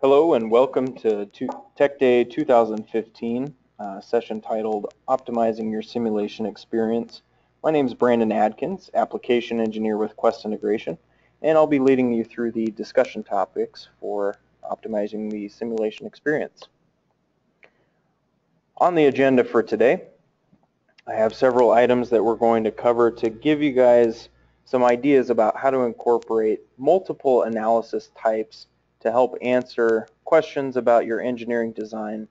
Hello and welcome to Tech Day 2015, uh, session titled Optimizing Your Simulation Experience. My name is Brandon Adkins, Application Engineer with Quest Integration, and I'll be leading you through the discussion topics for optimizing the simulation experience. On the agenda for today, I have several items that we're going to cover to give you guys some ideas about how to incorporate multiple analysis types to help answer questions about your engineering design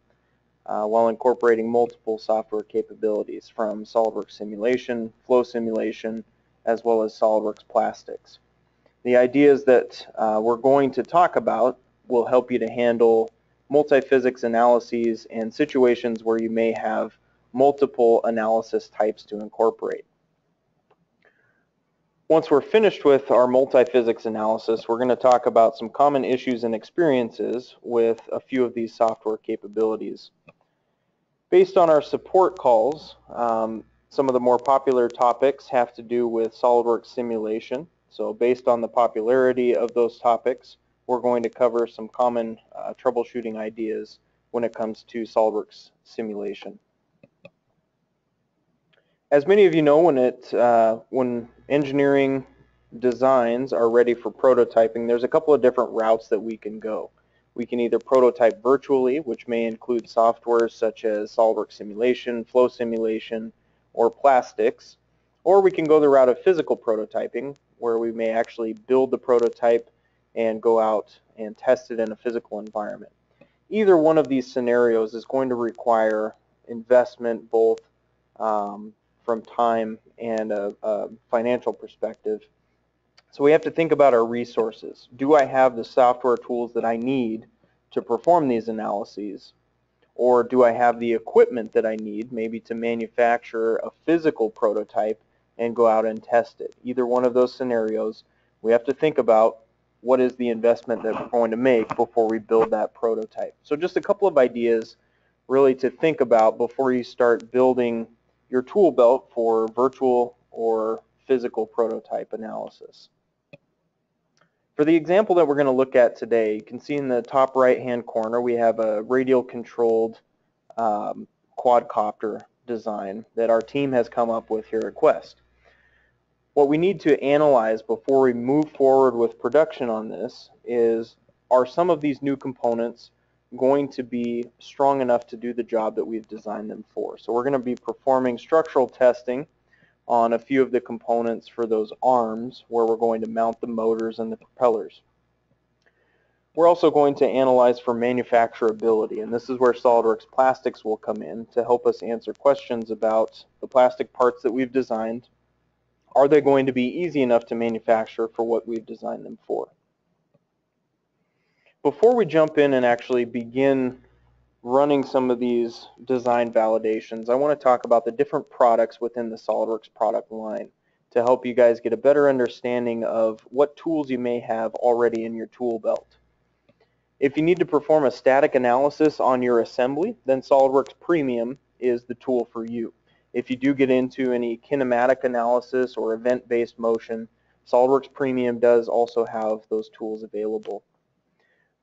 uh, while incorporating multiple software capabilities from SOLIDWORKS simulation, flow simulation, as well as SOLIDWORKS plastics. The ideas that uh, we're going to talk about will help you to handle multi-physics analyses and situations where you may have multiple analysis types to incorporate. Once we're finished with our multi-physics analysis, we're going to talk about some common issues and experiences with a few of these software capabilities. Based on our support calls, um, some of the more popular topics have to do with SOLIDWORKS simulation. So based on the popularity of those topics, we're going to cover some common uh, troubleshooting ideas when it comes to SOLIDWORKS simulation. As many of you know, when, it, uh, when engineering designs are ready for prototyping, there's a couple of different routes that we can go. We can either prototype virtually, which may include softwares such as SOLIDWORKS simulation, flow simulation, or plastics, or we can go the route of physical prototyping, where we may actually build the prototype and go out and test it in a physical environment. Either one of these scenarios is going to require investment both um, from time and a, a financial perspective. So we have to think about our resources. Do I have the software tools that I need to perform these analyses? Or do I have the equipment that I need, maybe to manufacture a physical prototype and go out and test it? Either one of those scenarios, we have to think about what is the investment that we're going to make before we build that prototype. So just a couple of ideas really to think about before you start building your tool belt for virtual or physical prototype analysis. For the example that we're going to look at today, you can see in the top right hand corner we have a radio controlled um, quadcopter design that our team has come up with here at Quest. What we need to analyze before we move forward with production on this is are some of these new components going to be strong enough to do the job that we've designed them for. So we're going to be performing structural testing on a few of the components for those arms where we're going to mount the motors and the propellers. We're also going to analyze for manufacturability, and this is where SOLIDWORKS Plastics will come in to help us answer questions about the plastic parts that we've designed. Are they going to be easy enough to manufacture for what we've designed them for? Before we jump in and actually begin running some of these design validations, I want to talk about the different products within the SOLIDWORKS product line to help you guys get a better understanding of what tools you may have already in your tool belt. If you need to perform a static analysis on your assembly, then SOLIDWORKS Premium is the tool for you. If you do get into any kinematic analysis or event-based motion, SOLIDWORKS Premium does also have those tools available.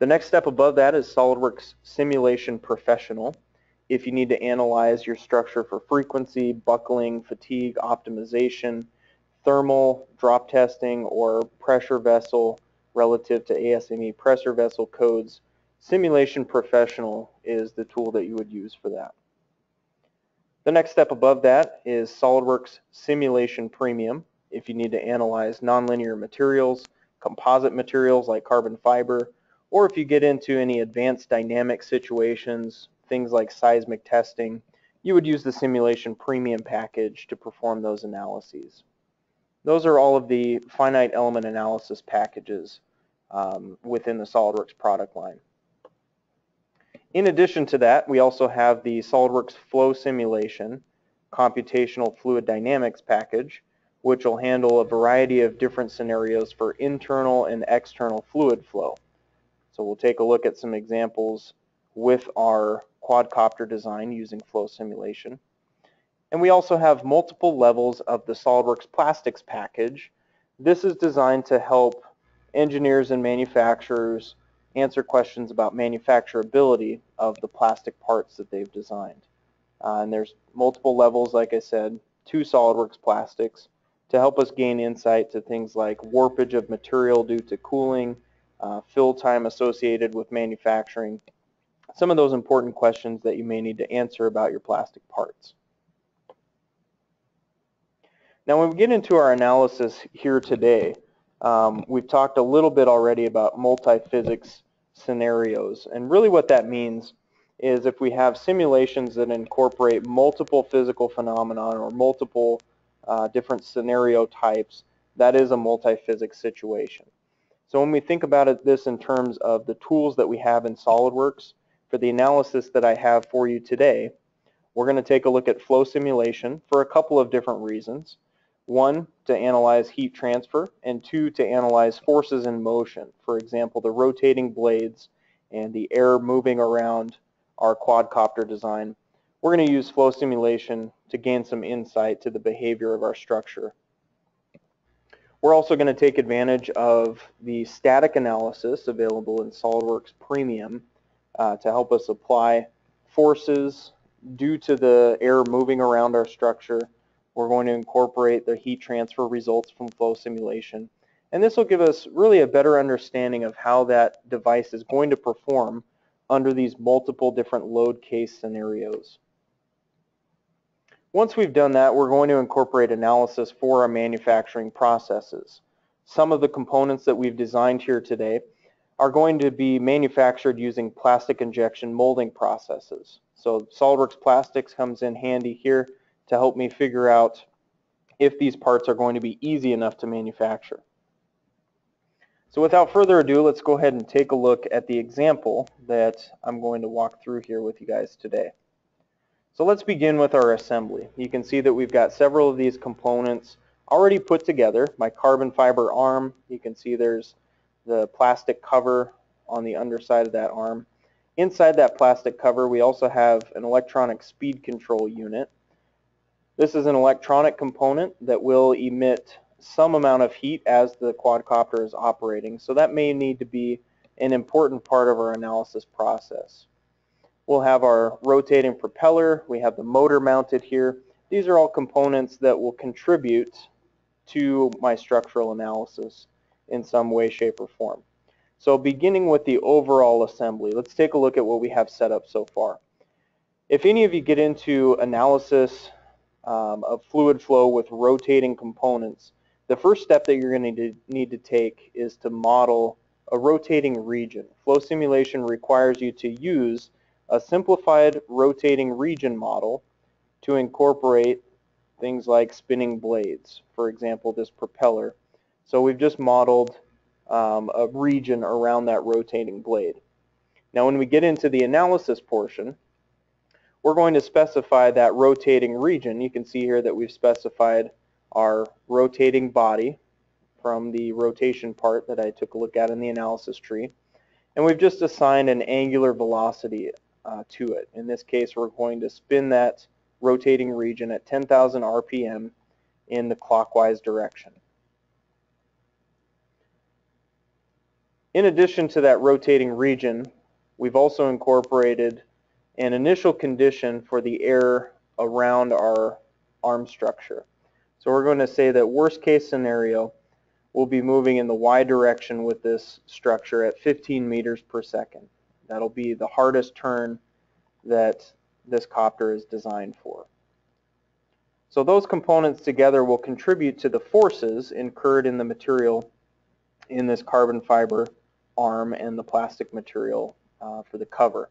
The next step above that is SOLIDWORKS Simulation Professional. If you need to analyze your structure for frequency, buckling, fatigue, optimization, thermal drop testing, or pressure vessel relative to ASME pressure vessel codes, Simulation Professional is the tool that you would use for that. The next step above that is SOLIDWORKS Simulation Premium. If you need to analyze nonlinear materials, composite materials like carbon fiber, or if you get into any advanced dynamic situations, things like seismic testing, you would use the simulation premium package to perform those analyses. Those are all of the finite element analysis packages um, within the SOLIDWORKS product line. In addition to that, we also have the SOLIDWORKS Flow Simulation Computational Fluid Dynamics package, which will handle a variety of different scenarios for internal and external fluid flow. So we'll take a look at some examples with our quadcopter design using flow simulation. And we also have multiple levels of the SOLIDWORKS plastics package. This is designed to help engineers and manufacturers answer questions about manufacturability of the plastic parts that they've designed. Uh, and there's multiple levels, like I said, to SOLIDWORKS plastics to help us gain insight to things like warpage of material due to cooling, uh, fill time associated with manufacturing, some of those important questions that you may need to answer about your plastic parts. Now when we get into our analysis here today, um, we've talked a little bit already about multi-physics scenarios and really what that means is if we have simulations that incorporate multiple physical phenomena or multiple uh, different scenario types, that is a multi-physics situation. So when we think about it, this in terms of the tools that we have in SOLIDWORKS, for the analysis that I have for you today, we're going to take a look at flow simulation for a couple of different reasons. One, to analyze heat transfer, and two, to analyze forces in motion. For example, the rotating blades and the air moving around our quadcopter design, we're going to use flow simulation to gain some insight to the behavior of our structure. We're also going to take advantage of the static analysis available in SOLIDWORKS Premium uh, to help us apply forces due to the air moving around our structure. We're going to incorporate the heat transfer results from flow simulation. And this will give us really a better understanding of how that device is going to perform under these multiple different load case scenarios. Once we've done that, we're going to incorporate analysis for our manufacturing processes. Some of the components that we've designed here today are going to be manufactured using plastic injection molding processes. So SOLIDWORKS Plastics comes in handy here to help me figure out if these parts are going to be easy enough to manufacture. So without further ado, let's go ahead and take a look at the example that I'm going to walk through here with you guys today. So let's begin with our assembly. You can see that we've got several of these components already put together. My carbon fiber arm, you can see there's the plastic cover on the underside of that arm. Inside that plastic cover, we also have an electronic speed control unit. This is an electronic component that will emit some amount of heat as the quadcopter is operating. So that may need to be an important part of our analysis process. We'll have our rotating propeller. We have the motor mounted here. These are all components that will contribute to my structural analysis in some way, shape, or form. So beginning with the overall assembly, let's take a look at what we have set up so far. If any of you get into analysis um, of fluid flow with rotating components, the first step that you're going to need to take is to model a rotating region. Flow simulation requires you to use a simplified rotating region model to incorporate things like spinning blades, for example this propeller. So we've just modeled um, a region around that rotating blade. Now when we get into the analysis portion, we're going to specify that rotating region. You can see here that we've specified our rotating body from the rotation part that I took a look at in the analysis tree. And we've just assigned an angular velocity uh, to it. In this case, we're going to spin that rotating region at 10,000 RPM in the clockwise direction. In addition to that rotating region, we've also incorporated an initial condition for the air around our arm structure. So we're going to say that worst case scenario, we'll be moving in the y direction with this structure at 15 meters per second. That'll be the hardest turn that this copter is designed for. So those components together will contribute to the forces incurred in the material in this carbon fiber arm and the plastic material uh, for the cover.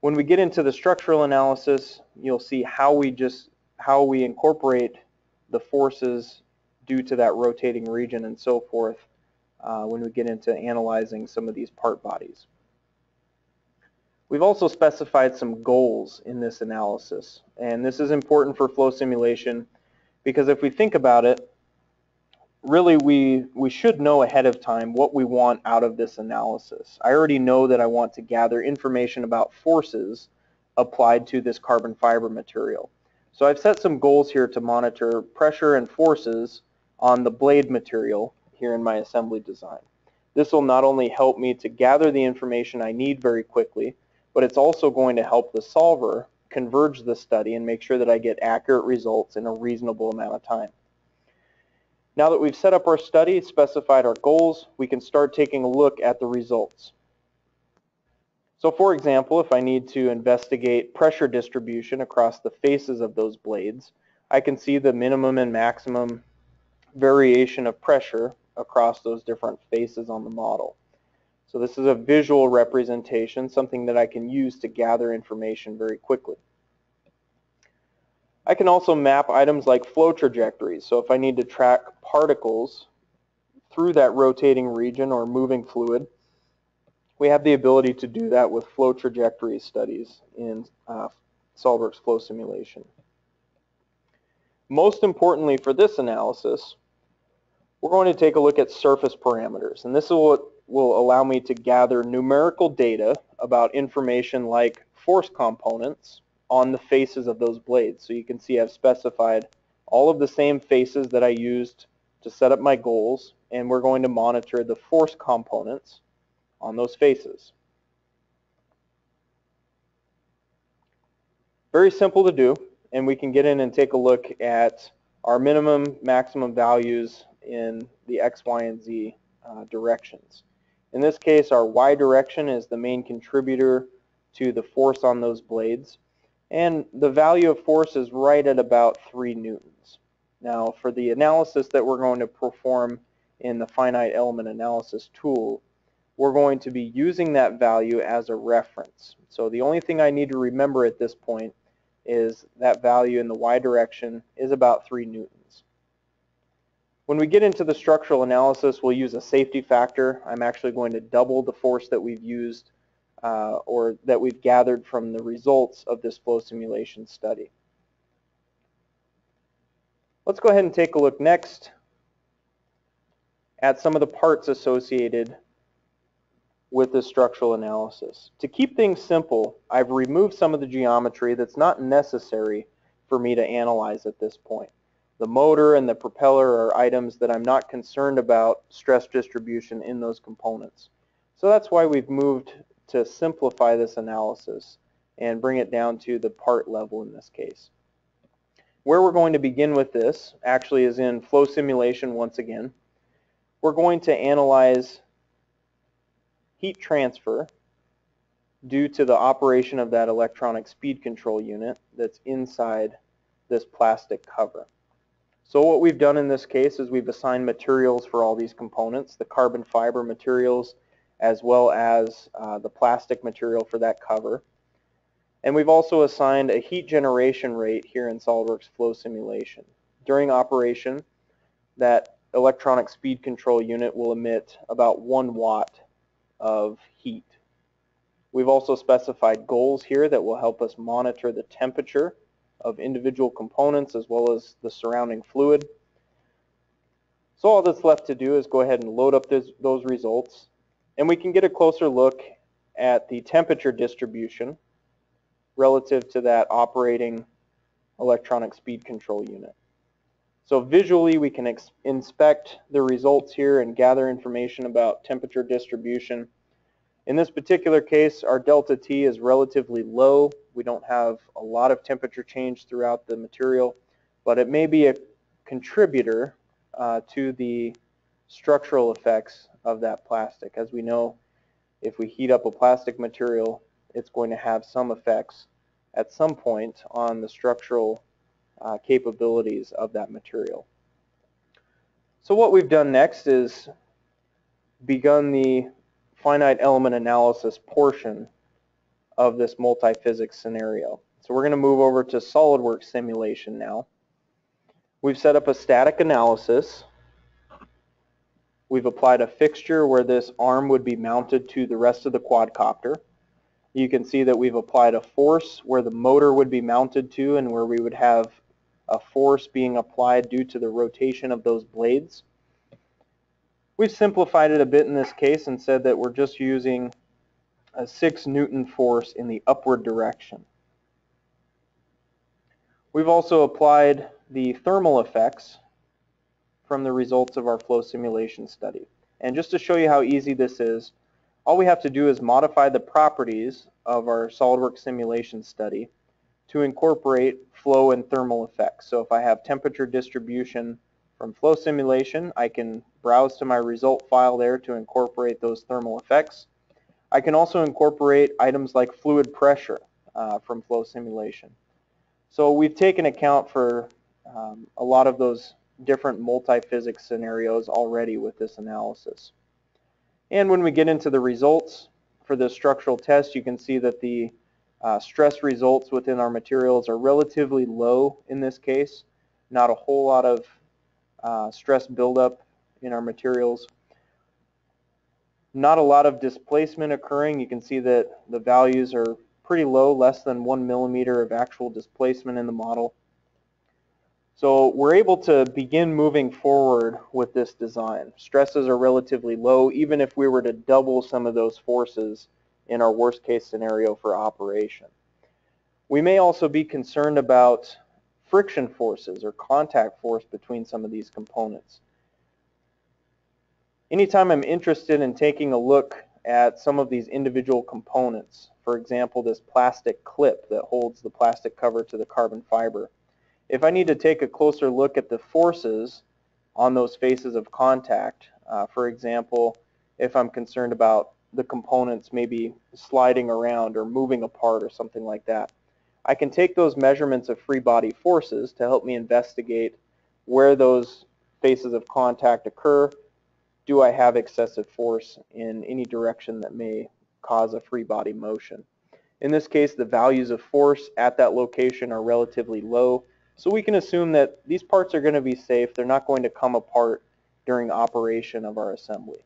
When we get into the structural analysis, you'll see how we just how we incorporate the forces due to that rotating region and so forth uh, when we get into analyzing some of these part bodies. We've also specified some goals in this analysis, and this is important for flow simulation because if we think about it, really we, we should know ahead of time what we want out of this analysis. I already know that I want to gather information about forces applied to this carbon fiber material. So I've set some goals here to monitor pressure and forces on the blade material here in my assembly design. This will not only help me to gather the information I need very quickly, but it's also going to help the solver converge the study and make sure that I get accurate results in a reasonable amount of time. Now that we've set up our study, specified our goals, we can start taking a look at the results. So for example, if I need to investigate pressure distribution across the faces of those blades, I can see the minimum and maximum variation of pressure across those different faces on the model. So this is a visual representation, something that I can use to gather information very quickly. I can also map items like flow trajectories. So if I need to track particles through that rotating region or moving fluid, we have the ability to do that with flow trajectory studies in uh, flow simulation. Most importantly for this analysis, we're going to take a look at surface parameters. And this will, will allow me to gather numerical data about information like force components on the faces of those blades. So you can see I've specified all of the same faces that I used to set up my goals, and we're going to monitor the force components on those faces. Very simple to do, and we can get in and take a look at our minimum, maximum values in the X, Y, and Z uh, directions. In this case, our Y direction is the main contributor to the force on those blades, and the value of force is right at about 3 newtons. Now, for the analysis that we're going to perform in the finite element analysis tool, we're going to be using that value as a reference. So the only thing I need to remember at this point is that value in the y direction is about 3 newtons. When we get into the structural analysis, we'll use a safety factor. I'm actually going to double the force that we've used uh, or that we've gathered from the results of this flow simulation study. Let's go ahead and take a look next at some of the parts associated with this structural analysis. To keep things simple, I've removed some of the geometry that's not necessary for me to analyze at this point. The motor and the propeller are items that I'm not concerned about stress distribution in those components. So that's why we've moved to simplify this analysis and bring it down to the part level in this case. Where we're going to begin with this actually is in flow simulation once again. We're going to analyze heat transfer due to the operation of that electronic speed control unit that's inside this plastic cover. So what we've done in this case is we've assigned materials for all these components, the carbon fiber materials as well as uh, the plastic material for that cover. And we've also assigned a heat generation rate here in SOLIDWORKS flow simulation. During operation, that electronic speed control unit will emit about 1 watt of heat. We've also specified goals here that will help us monitor the temperature of individual components as well as the surrounding fluid. So all that's left to do is go ahead and load up this, those results and we can get a closer look at the temperature distribution relative to that operating electronic speed control unit. So visually we can inspect the results here and gather information about temperature distribution. In this particular case, our delta T is relatively low. We don't have a lot of temperature change throughout the material, but it may be a contributor uh, to the structural effects of that plastic. As we know, if we heat up a plastic material, it's going to have some effects at some point on the structural uh, capabilities of that material. So what we've done next is begun the finite element analysis portion of this multi-physics scenario. So we're going to move over to SOLIDWORKS simulation now. We've set up a static analysis. We've applied a fixture where this arm would be mounted to the rest of the quadcopter. You can see that we've applied a force where the motor would be mounted to and where we would have a force being applied due to the rotation of those blades. We've simplified it a bit in this case and said that we're just using a 6 Newton force in the upward direction. We've also applied the thermal effects from the results of our flow simulation study. And just to show you how easy this is, all we have to do is modify the properties of our SOLIDWORKS simulation study to incorporate flow and thermal effects. So if I have temperature distribution from flow simulation, I can browse to my result file there to incorporate those thermal effects. I can also incorporate items like fluid pressure uh, from flow simulation. So we've taken account for um, a lot of those different multi-physics scenarios already with this analysis. And when we get into the results for the structural test, you can see that the uh, stress results within our materials are relatively low in this case. Not a whole lot of uh, stress buildup in our materials. Not a lot of displacement occurring. You can see that the values are pretty low, less than one millimeter of actual displacement in the model. So we're able to begin moving forward with this design. Stresses are relatively low, even if we were to double some of those forces in our worst case scenario for operation. We may also be concerned about friction forces or contact force between some of these components. Anytime I'm interested in taking a look at some of these individual components, for example, this plastic clip that holds the plastic cover to the carbon fiber, if I need to take a closer look at the forces on those faces of contact, uh, for example, if I'm concerned about the components maybe sliding around or moving apart or something like that, I can take those measurements of free body forces to help me investigate where those faces of contact occur. Do I have excessive force in any direction that may cause a free body motion? In this case, the values of force at that location are relatively low so we can assume that these parts are going to be safe. They're not going to come apart during operation of our assembly.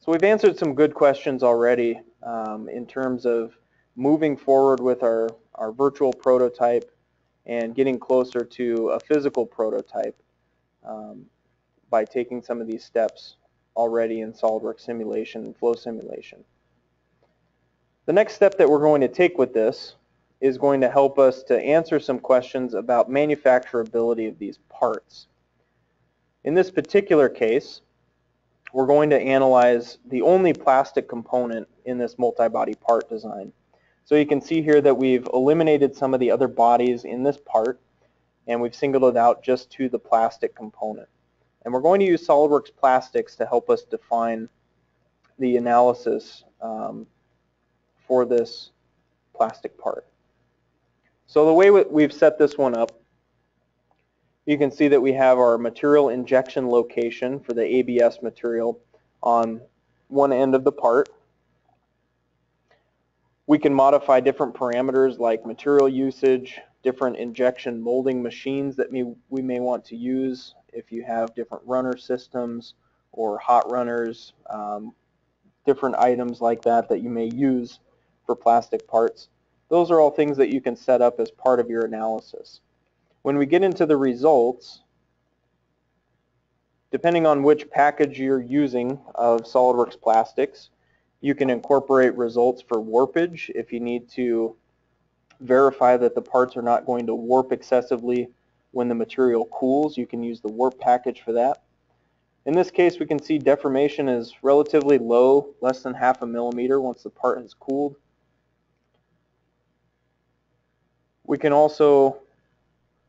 So we've answered some good questions already um, in terms of moving forward with our, our virtual prototype and getting closer to a physical prototype um, by taking some of these steps already in SOLIDWORKS simulation and flow simulation. The next step that we're going to take with this is going to help us to answer some questions about manufacturability of these parts. In this particular case, we're going to analyze the only plastic component in this multi-body part design. So you can see here that we've eliminated some of the other bodies in this part and we've singled it out just to the plastic component. And we're going to use SOLIDWORKS plastics to help us define the analysis um, for this plastic part. So the way we've set this one up, you can see that we have our material injection location for the ABS material on one end of the part. We can modify different parameters like material usage, different injection molding machines that we may want to use if you have different runner systems or hot runners, um, different items like that that you may use for plastic parts. Those are all things that you can set up as part of your analysis. When we get into the results, depending on which package you're using of SOLIDWORKS plastics, you can incorporate results for warpage if you need to verify that the parts are not going to warp excessively when the material cools. You can use the warp package for that. In this case, we can see deformation is relatively low, less than half a millimeter once the part has cooled. We can also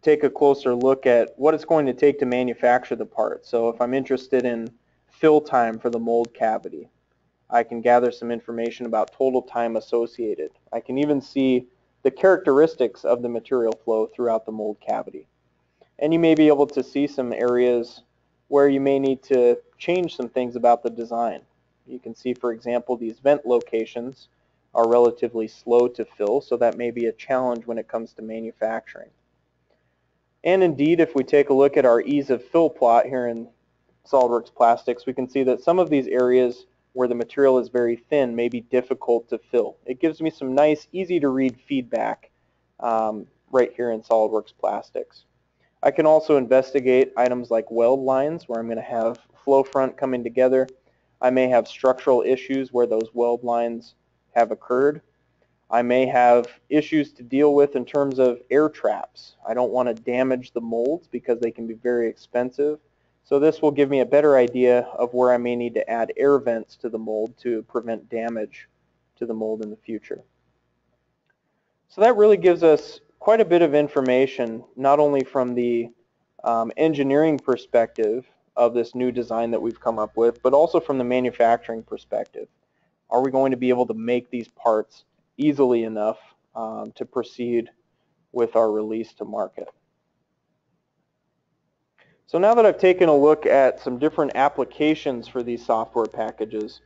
take a closer look at what it's going to take to manufacture the part. So if I'm interested in fill time for the mold cavity, I can gather some information about total time associated. I can even see the characteristics of the material flow throughout the mold cavity. And you may be able to see some areas where you may need to change some things about the design. You can see, for example, these vent locations are relatively slow to fill, so that may be a challenge when it comes to manufacturing. And indeed, if we take a look at our ease of fill plot here in SOLIDWORKS Plastics, we can see that some of these areas where the material is very thin may be difficult to fill. It gives me some nice, easy to read feedback um, right here in SOLIDWORKS Plastics. I can also investigate items like weld lines where I'm going to have flow front coming together. I may have structural issues where those weld lines have occurred. I may have issues to deal with in terms of air traps. I don't want to damage the molds because they can be very expensive So this will give me a better idea of where I may need to add air vents to the mold to prevent damage to the mold in the future. So that really gives us quite a bit of information, not only from the um, engineering perspective of this new design that we've come up with, but also from the manufacturing perspective. Are we going to be able to make these parts easily enough um, to proceed with our release to market? So now that I've taken a look at some different applications for these software packages,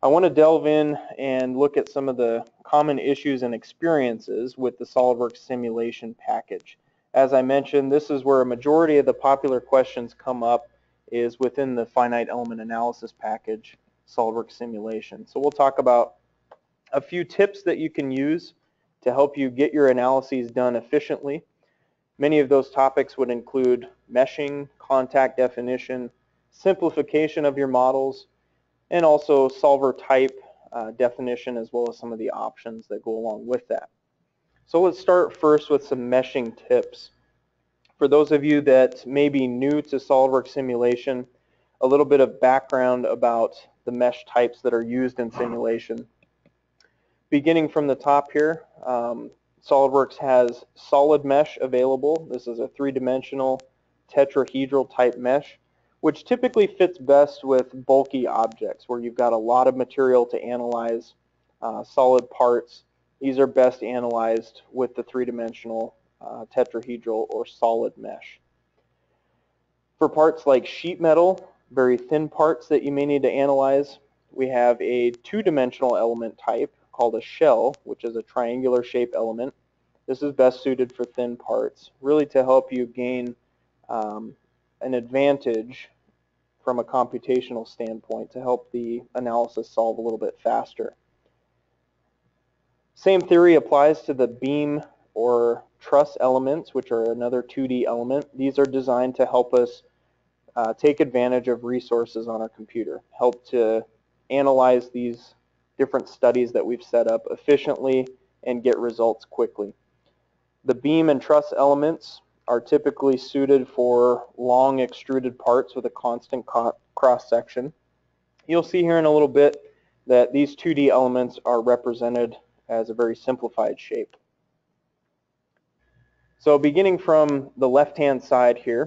I want to delve in and look at some of the common issues and experiences with the SOLIDWORKS simulation package. As I mentioned, this is where a majority of the popular questions come up is within the finite element analysis package SOLIDWORKS simulation. So we'll talk about a few tips that you can use to help you get your analyses done efficiently. Many of those topics would include meshing, contact definition, simplification of your models, and also solver type uh, definition as well as some of the options that go along with that. So let's start first with some meshing tips. For those of you that may be new to SOLIDWORKS simulation, a little bit of background about the mesh types that are used in simulation. Beginning from the top here, um, SOLIDWORKS has solid mesh available. This is a three-dimensional tetrahedral type mesh, which typically fits best with bulky objects where you've got a lot of material to analyze, uh, solid parts. These are best analyzed with the three-dimensional uh, tetrahedral or solid mesh. For parts like sheet metal, very thin parts that you may need to analyze, we have a two-dimensional element type called a shell, which is a triangular shape element. This is best suited for thin parts, really to help you gain um, an advantage from a computational standpoint to help the analysis solve a little bit faster. Same theory applies to the beam or truss elements, which are another 2D element. These are designed to help us uh, take advantage of resources on our computer, help to analyze these different studies that we've set up efficiently and get results quickly. The beam and truss elements are typically suited for long extruded parts with a constant cross section. You'll see here in a little bit that these 2D elements are represented as a very simplified shape. So beginning from the left-hand side here,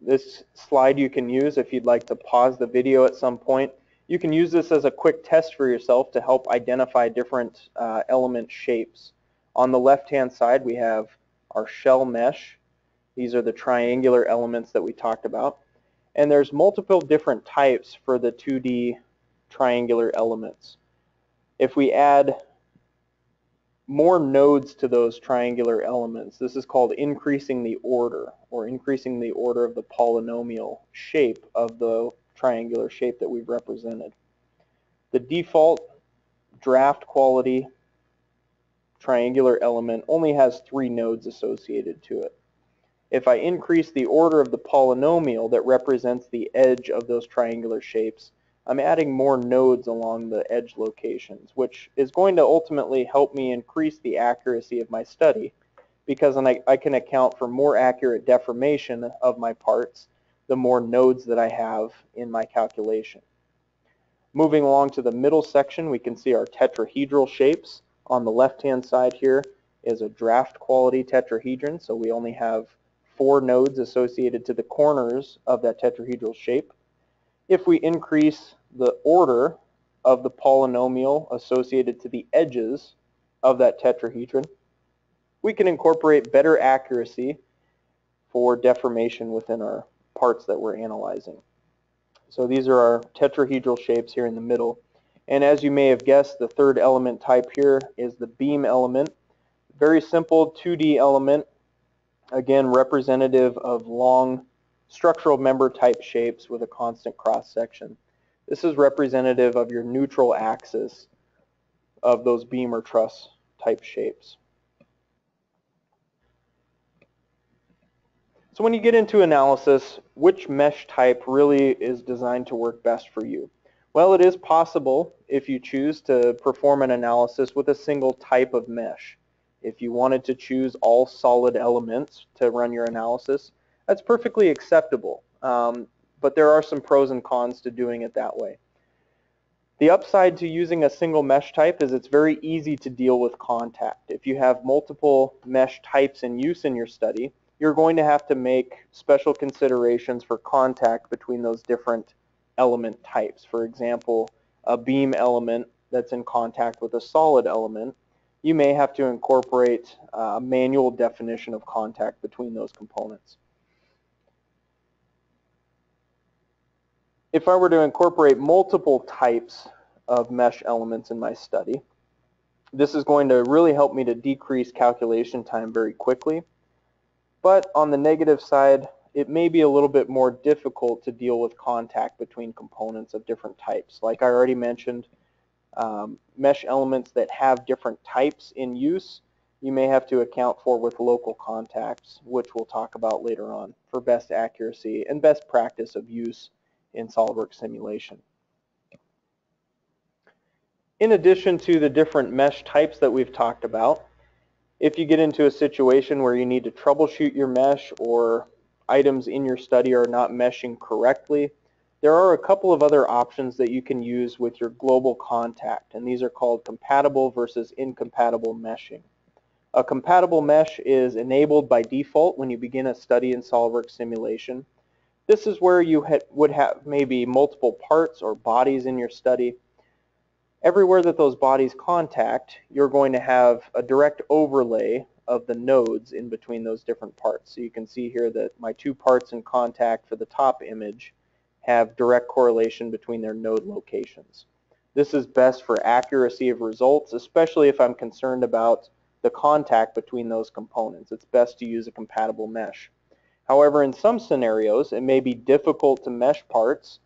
this slide you can use if you'd like to pause the video at some point. You can use this as a quick test for yourself to help identify different uh, element shapes. On the left-hand side, we have our shell mesh. These are the triangular elements that we talked about. And there's multiple different types for the 2D triangular elements. If we add more nodes to those triangular elements, this is called increasing the order or increasing the order of the polynomial shape of the triangular shape that we've represented. The default draft quality triangular element only has three nodes associated to it. If I increase the order of the polynomial that represents the edge of those triangular shapes, I'm adding more nodes along the edge locations, which is going to ultimately help me increase the accuracy of my study because I, I can account for more accurate deformation of my parts the more nodes that I have in my calculation. Moving along to the middle section, we can see our tetrahedral shapes on the left-hand side here is a draft quality tetrahedron, so we only have four nodes associated to the corners of that tetrahedral shape. If we increase the order of the polynomial associated to the edges of that tetrahedron, we can incorporate better accuracy for deformation within our parts that we're analyzing. So these are our tetrahedral shapes here in the middle. And as you may have guessed, the third element type here is the beam element. Very simple 2D element, again representative of long structural member type shapes with a constant cross section. This is representative of your neutral axis of those beam or truss type shapes. So when you get into analysis, which mesh type really is designed to work best for you? Well, it is possible if you choose to perform an analysis with a single type of mesh. If you wanted to choose all solid elements to run your analysis, that's perfectly acceptable. um, but there are some pros and cons to doing it that way. The upside to using a single mesh type is it's very easy to deal with contact. If you have multiple mesh types in use in your study, you're going to have to make special considerations for contact between those different element types. For example, a beam element that's in contact with a solid element, you may have to incorporate a manual definition of contact between those components. If I were to incorporate multiple types of mesh elements in my study, this is going to really help me to decrease calculation time very quickly. But on the negative side, it may be a little bit more difficult to deal with contact between components of different types. Like I already mentioned, um, mesh elements that have different types in use, you may have to account for with local contacts, which we'll talk about later on for best accuracy and best practice of use in SOLIDWORKS simulation. In addition to the different mesh types that we've talked about, if you get into a situation where you need to troubleshoot your mesh or items in your study are not meshing correctly, there are a couple of other options that you can use with your global contact, and these are called compatible versus incompatible meshing. A compatible mesh is enabled by default when you begin a study in SOLIDWORKS simulation. This is where you ha would have maybe multiple parts or bodies in your study. Everywhere that those bodies contact, you're going to have a direct overlay of the nodes in between those different parts. So you can see here that my two parts in contact for the top image have direct correlation between their node locations. This is best for accuracy of results, especially if I'm concerned about the contact between those components. It's best to use a compatible mesh. However, in some scenarios, it may be difficult to mesh parts.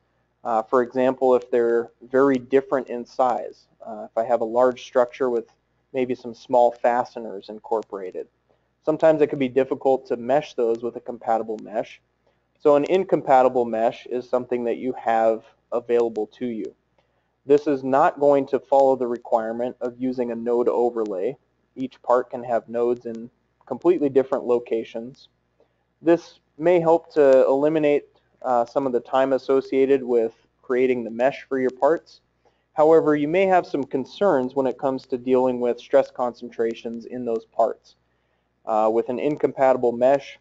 Uh, for example, if they're very different in size. Uh, if I have a large structure with maybe some small fasteners incorporated. Sometimes it can be difficult to mesh those with a compatible mesh. So an incompatible mesh is something that you have available to you. This is not going to follow the requirement of using a node overlay. Each part can have nodes in completely different locations. This may help to eliminate uh, some of the time associated with creating the mesh for your parts. However, you may have some concerns when it comes to dealing with stress concentrations in those parts. Uh, with an incompatible mesh,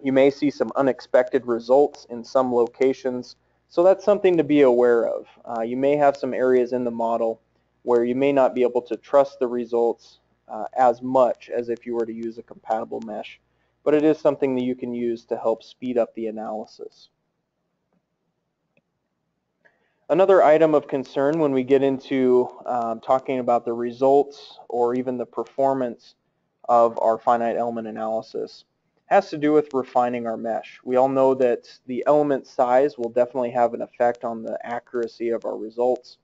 you may see some unexpected results in some locations, so that's something to be aware of. Uh, you may have some areas in the model where you may not be able to trust the results uh, as much as if you were to use a compatible mesh, but it is something that you can use to help speed up the analysis. Another item of concern when we get into um, talking about the results or even the performance of our finite element analysis has to do with refining our mesh. We all know that the element size will definitely have an effect on the accuracy of our results.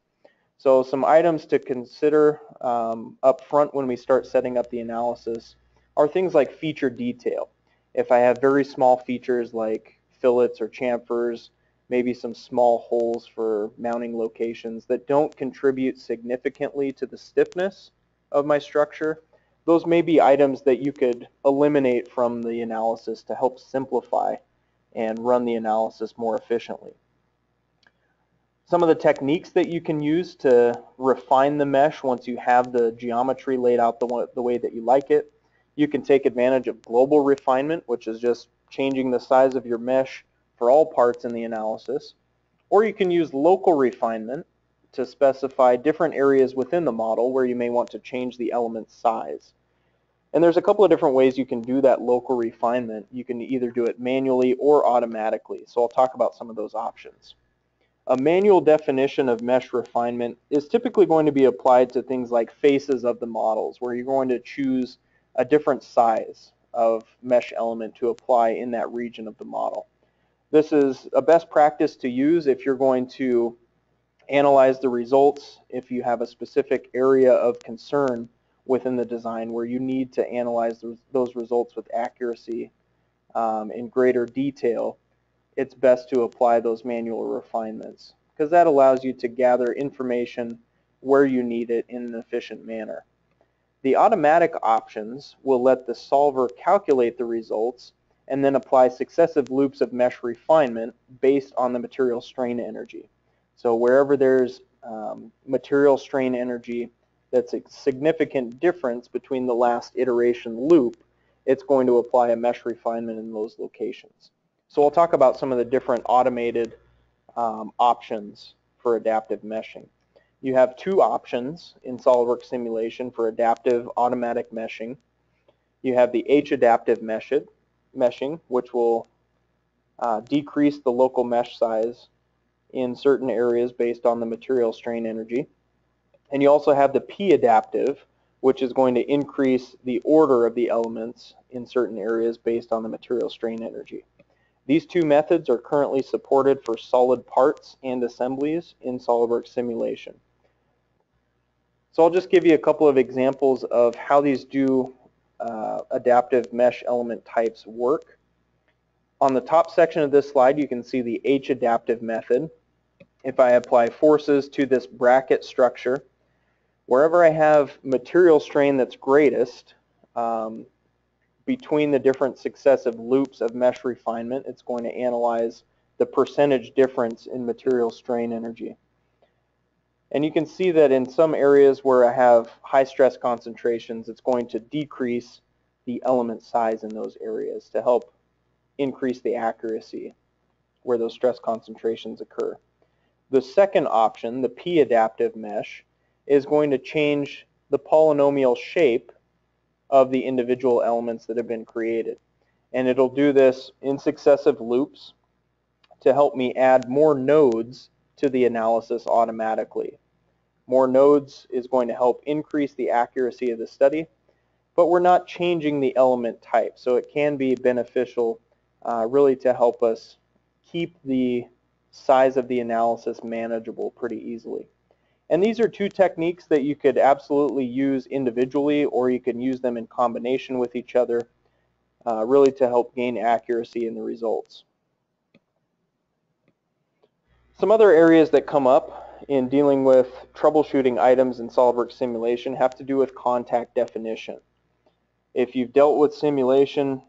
So some items to consider um, up front when we start setting up the analysis are things like feature detail. If I have very small features like fillets or chamfers, maybe some small holes for mounting locations that don't contribute significantly to the stiffness of my structure, those may be items that you could eliminate from the analysis to help simplify and run the analysis more efficiently. Some of the techniques that you can use to refine the mesh once you have the geometry laid out the, one, the way that you like it. You can take advantage of global refinement, which is just changing the size of your mesh for all parts in the analysis. Or you can use local refinement, to specify different areas within the model where you may want to change the element size. And there's a couple of different ways you can do that local refinement. You can either do it manually or automatically. So I'll talk about some of those options. A manual definition of mesh refinement is typically going to be applied to things like faces of the models where you're going to choose a different size of mesh element to apply in that region of the model. This is a best practice to use if you're going to analyze the results if you have a specific area of concern within the design where you need to analyze those, results with accuracy um, in greater detail, it's best to apply those manual refinements because that allows you to gather information where you need it in an efficient manner. The automatic options will let the solver calculate the results and then apply successive loops of mesh refinement based on the material strain energy. So wherever there's um, material strain energy that's a significant difference between the last iteration loop, it's going to apply a mesh refinement in those locations. So I'll talk about some of the different automated um, options for adaptive meshing. You have two options in SOLIDWORKS simulation for adaptive automatic meshing. You have the H-adaptive meshing, which will uh, decrease the local mesh size in certain areas based on the material strain energy. And you also have the P-adaptive, which is going to increase the order of the elements in certain areas based on the material strain energy. These two methods are currently supported for solid parts and assemblies in SOLIDWORKS simulation. So I'll just give you a couple of examples of how these do uh, adaptive mesh element types work. On the top section of this slide, you can see the H-adaptive method. If I apply forces to this bracket structure, wherever I have material strain that's greatest, um, between the different successive loops of mesh refinement, it's going to analyze the percentage difference in material strain energy. And you can see that in some areas where I have high stress concentrations, it's going to decrease the element size in those areas to help increase the accuracy where those stress concentrations occur. The second option, the p-adaptive mesh, is going to change the polynomial shape of the individual elements that have been created. And it'll do this in successive loops to help me add more nodes to the analysis automatically. More nodes is going to help increase the accuracy of the study, but we're not changing the element type, so it can be beneficial uh, really to help us keep the size of the analysis manageable pretty easily. And these are two techniques that you could absolutely use individually or you can use them in combination with each other uh, really to help gain accuracy in the results. Some other areas that come up in dealing with troubleshooting items in SOLIDWORKS simulation have to do with contact definition. If you've dealt with simulation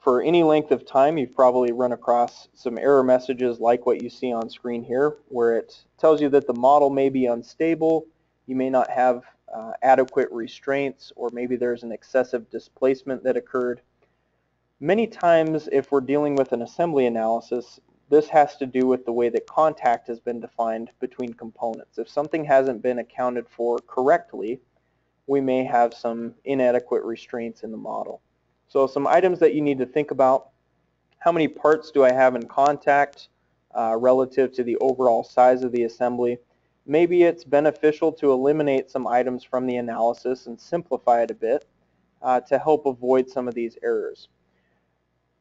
for any length of time, you've probably run across some error messages like what you see on screen here, where it tells you that the model may be unstable, you may not have uh, adequate restraints, or maybe there's an excessive displacement that occurred. Many times, if we're dealing with an assembly analysis, this has to do with the way that contact has been defined between components. If something hasn't been accounted for correctly, we may have some inadequate restraints in the model. So some items that you need to think about, how many parts do I have in contact uh, relative to the overall size of the assembly? Maybe it's beneficial to eliminate some items from the analysis and simplify it a bit uh, to help avoid some of these errors.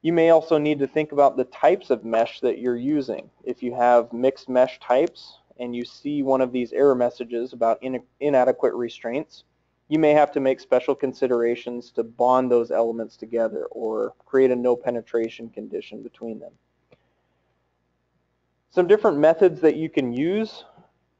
You may also need to think about the types of mesh that you're using. If you have mixed mesh types and you see one of these error messages about in inadequate restraints, you may have to make special considerations to bond those elements together or create a no penetration condition between them. Some different methods that you can use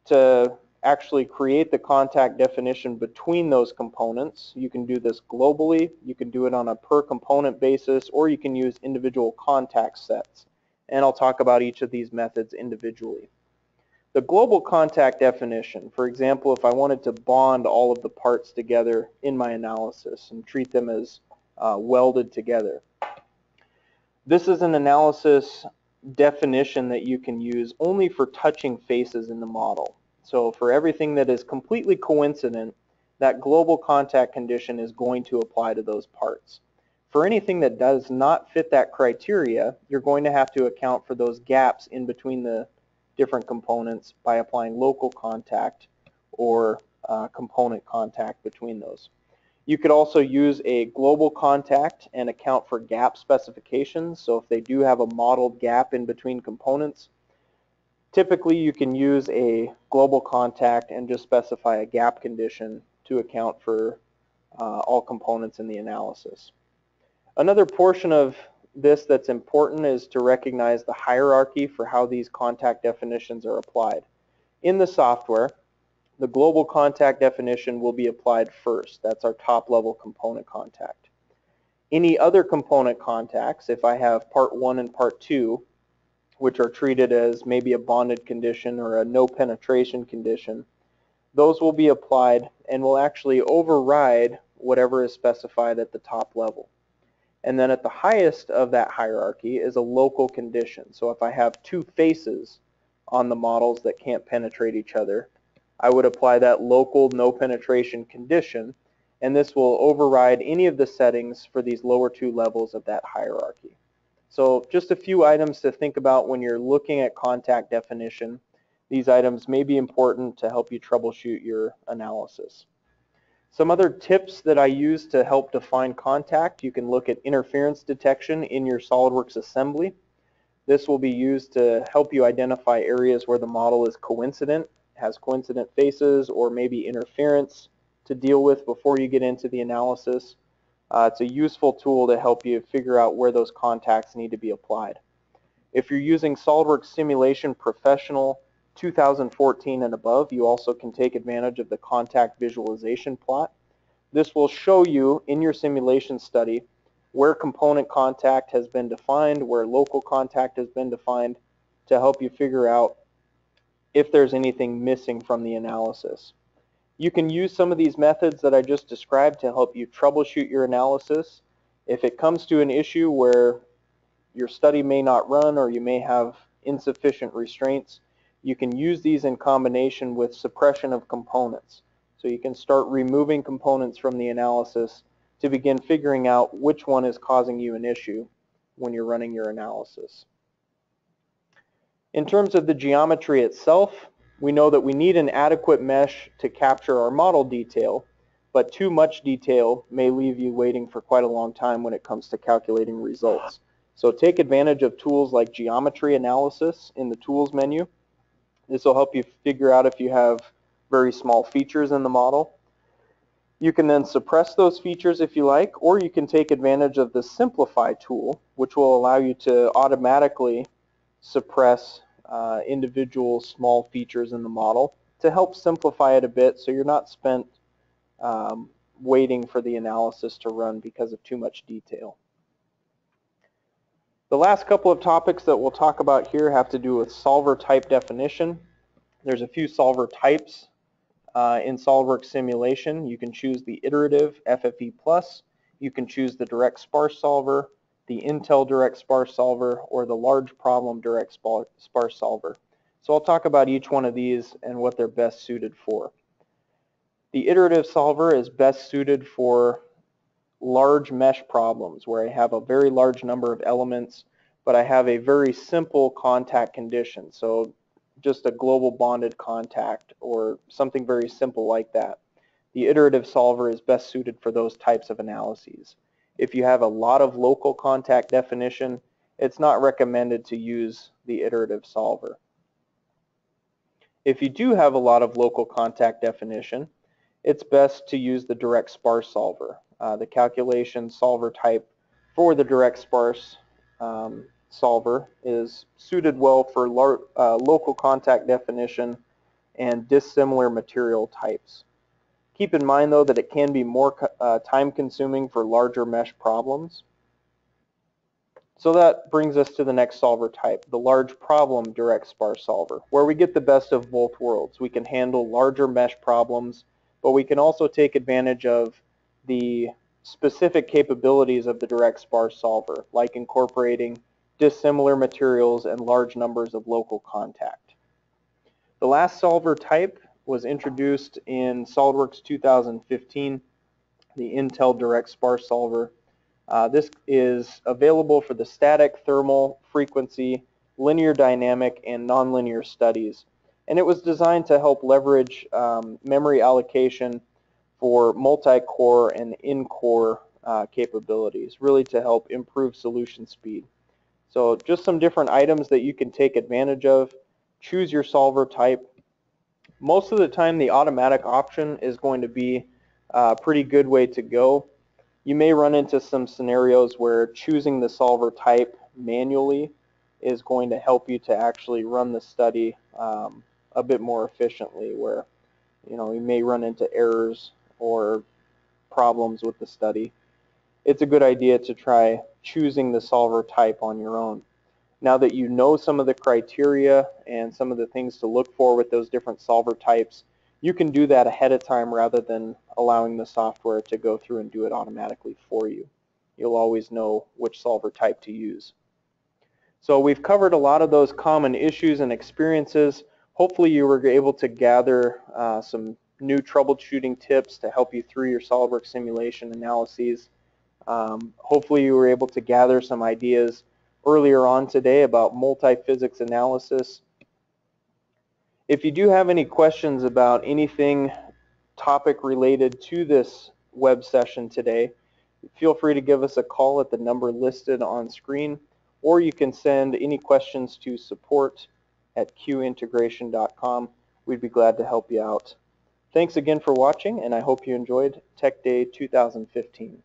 to actually create the contact definition between those components. You can do this globally, you can do it on a per component basis, or you can use individual contact sets. And I'll talk about each of these methods individually. The global contact definition, for example, if I wanted to bond all of the parts together in my analysis and treat them as uh, welded together. This is an analysis definition that you can use only for touching faces in the model. So for everything that is completely coincident, that global contact condition is going to apply to those parts. For anything that does not fit that criteria, you're going to have to account for those gaps in between the different components by applying local contact or uh, component contact between those. You could also use a global contact and account for gap specifications. So if they do have a modeled gap in between components, typically you can use a global contact and just specify a gap condition to account for uh, all components in the analysis. Another portion of this that's important is to recognize the hierarchy for how these contact definitions are applied. In the software, the global contact definition will be applied first. That's our top level component contact. Any other component contacts, if I have part one and part two, which are treated as maybe a bonded condition or a no penetration condition, those will be applied and will actually override whatever is specified at the top level. And then at the highest of that hierarchy is a local condition. So if I have two faces on the models that can't penetrate each other, I would apply that local no penetration condition and this will override any of the settings for these lower two levels of that hierarchy. So just a few items to think about when you're looking at contact definition. These items may be important to help you troubleshoot your analysis. Some other tips that I use to help define contact, you can look at interference detection in your SOLIDWORKS assembly. This will be used to help you identify areas where the model is coincident, has coincident faces, or maybe interference to deal with before you get into the analysis. Uh, it's a useful tool to help you figure out where those contacts need to be applied. If you're using SOLIDWORKS Simulation Professional 2014 and above, you also can take advantage of the contact visualization plot. This will show you in your simulation study where component contact has been defined, where local contact has been defined to help you figure out if there's anything missing from the analysis. You can use some of these methods that I just described to help you troubleshoot your analysis. If it comes to an issue where your study may not run or you may have insufficient restraints, you can use these in combination with suppression of components. So you can start removing components from the analysis to begin figuring out which one is causing you an issue when you're running your analysis. In terms of the geometry itself, we know that we need an adequate mesh to capture our model detail, but too much detail may leave you waiting for quite a long time when it comes to calculating results. So take advantage of tools like geometry analysis in the tools menu. This will help you figure out if you have very small features in the model. You can then suppress those features if you like, or you can take advantage of the simplify tool, which will allow you to automatically suppress uh, individual small features in the model to help simplify it a bit so you're not spent um, waiting for the analysis to run because of too much detail. The last couple of topics that we'll talk about here have to do with solver type definition. There's a few solver types uh, in SOLIDWORKS simulation. You can choose the iterative FFE+, you can choose the direct sparse solver, the Intel Direct Sparse Solver, or the Large Problem Direct Sparse Solver. So I'll talk about each one of these and what they're best suited for. The iterative solver is best suited for large mesh problems where I have a very large number of elements, but I have a very simple contact condition. So just a global bonded contact or something very simple like that. The iterative solver is best suited for those types of analyses. If you have a lot of local contact definition, it's not recommended to use the iterative solver. If you do have a lot of local contact definition, it's best to use the direct sparse solver. Uh, the calculation solver type for the direct sparse um, solver is suited well for uh, local contact definition and dissimilar material types. Keep in mind, though, that it can be more uh, time-consuming for larger mesh problems. So that brings us to the next solver type, the large problem direct sparse solver, where we get the best of both worlds. We can handle larger mesh problems, but we can also take advantage of the specific capabilities of the direct sparse solver, like incorporating dissimilar materials and large numbers of local contact. The last solver type was introduced in SOLIDWORKS 2015, the Intel Direct Sparse Solver. Uh, this is available for the static, thermal, frequency, linear dynamic, and nonlinear studies. And it was designed to help leverage um, memory allocation for multi-core and in-core uh, capabilities, really to help improve solution speed. So just some different items that you can take advantage of. Choose your solver type, most of the time the automatic option is going to be a pretty good way to go. You may run into some scenarios where choosing the solver type manually is going to help you to actually run the study um, a bit more efficiently where you know you may run into errors or problems with the study. it's a good idea to try choosing the solver type on your own. Now that you know some of the criteria and some of the things to look for with those different solver types, you can do that ahead of time rather than allowing the software to go through and do it automatically for you. You'll always know which solver type to use. So we've covered a lot of those common issues and experiences. Hopefully you were able to gather uh, some new troubleshooting tips to help you through your SOLIDWORKS simulation analyses. Um, hopefully you were able to gather some ideas earlier on today about multi-physics analysis. If you do have any questions about anything topic related to this web session today, feel free to give us a call at the number listed on screen, or you can send any questions to support at qintegration.com. We'd be glad to help you out. Thanks again for watching, and I hope you enjoyed Tech Day 2015.